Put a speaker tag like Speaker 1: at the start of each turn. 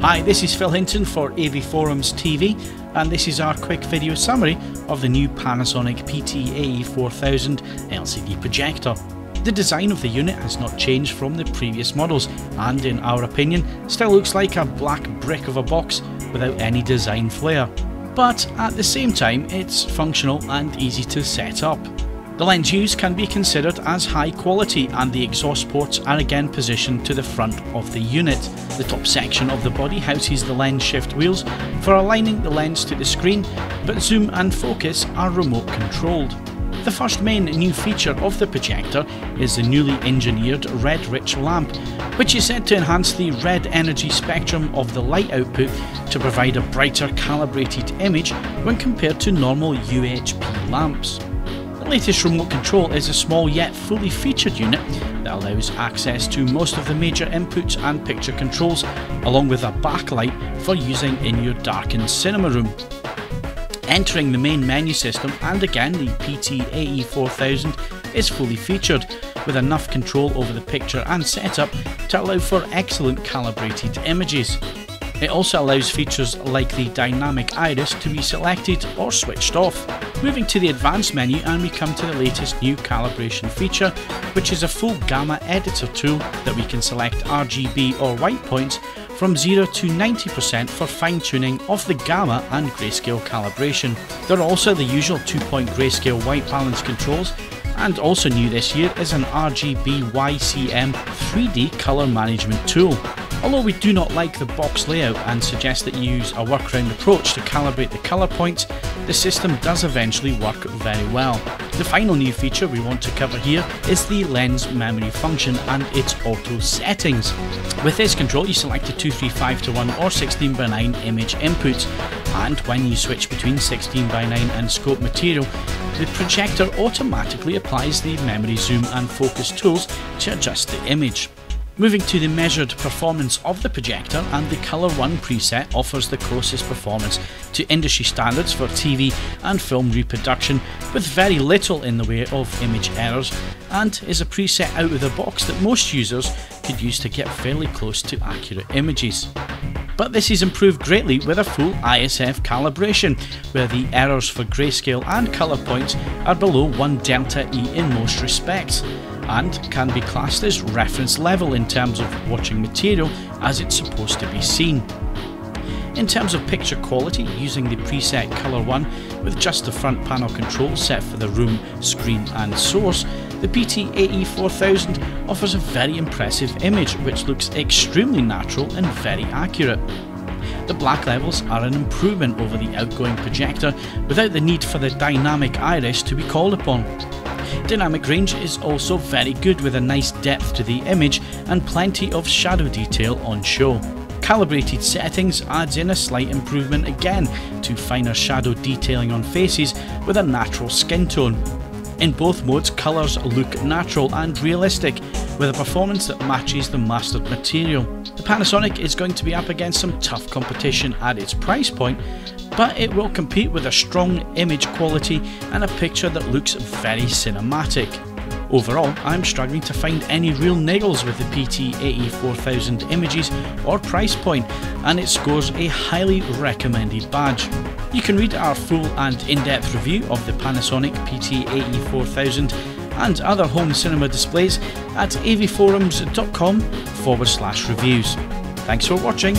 Speaker 1: Hi, this is Phil Hinton for AV Forums TV, and this is our quick video summary of the new Panasonic PT-AE4000 LCD projector. The design of the unit has not changed from the previous models, and in our opinion, still looks like a black brick of a box without any design flair. But at the same time, it's functional and easy to set up. The lens used can be considered as high quality and the exhaust ports are again positioned to the front of the unit. The top section of the body houses the lens shift wheels for aligning the lens to the screen, but zoom and focus are remote controlled. The first main new feature of the projector is the newly engineered red rich lamp, which is said to enhance the red energy spectrum of the light output to provide a brighter calibrated image when compared to normal UHP lamps. Latest remote control is a small yet fully featured unit that allows access to most of the major inputs and picture controls, along with a backlight for using in your darkened cinema room. Entering the main menu system, and again the PT-AE4000 is fully featured, with enough control over the picture and setup to allow for excellent calibrated images. It also allows features like the dynamic iris to be selected or switched off. Moving to the advanced menu and we come to the latest new calibration feature which is a full gamma editor tool that we can select RGB or white points from 0 to 90% for fine tuning of the gamma and grayscale calibration. There are also the usual 2 point grayscale white balance controls and also new this year is an RGB YCM 3D colour management tool. Although we do not like the box layout and suggest that you use a workaround approach to calibrate the colour points, the system does eventually work very well. The final new feature we want to cover here is the lens memory function and its auto settings. With this control you select a 235 to 1 or 16 by 9 image inputs and when you switch between 16 by 9 and scope material the projector automatically applies the memory zoom and focus tools to adjust the image. Moving to the measured performance of the projector, and the Color 1 preset offers the closest performance to industry standards for TV and film reproduction, with very little in the way of image errors, and is a preset out of the box that most users could use to get fairly close to accurate images. But this is improved greatly with a full ISF calibration, where the errors for grayscale and colour points are below 1 delta E in most respects and can be classed as reference level in terms of watching material as it's supposed to be seen. In terms of picture quality, using the preset Color 1 with just the front panel control set for the room, screen and source, the PT-AE4000 offers a very impressive image which looks extremely natural and very accurate. The black levels are an improvement over the outgoing projector without the need for the dynamic iris to be called upon. Dynamic range is also very good with a nice depth to the image and plenty of shadow detail on show. Calibrated settings adds in a slight improvement again to finer shadow detailing on faces with a natural skin tone. In both modes, colours look natural and realistic, with a performance that matches the mastered material. The Panasonic is going to be up against some tough competition at its price point, but it will compete with a strong image quality and a picture that looks very cinematic. Overall, I'm struggling to find any real niggles with the PT-AE4000 images or price point, and it scores a highly recommended badge. You can read our full and in-depth review of the Panasonic PT-AE4000 and other home cinema displays at avforums.com forward slash reviews. Thanks for watching.